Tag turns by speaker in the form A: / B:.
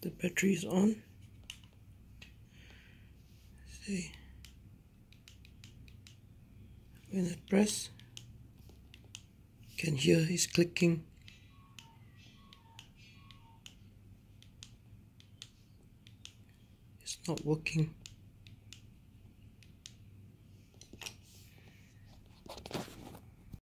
A: the battery is on. See. When I press you can hear it's clicking. It's not working.